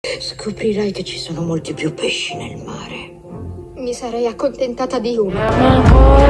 Scoprirai che ci sono molti più pesci nel mare. Mi sarei accontentata di uno.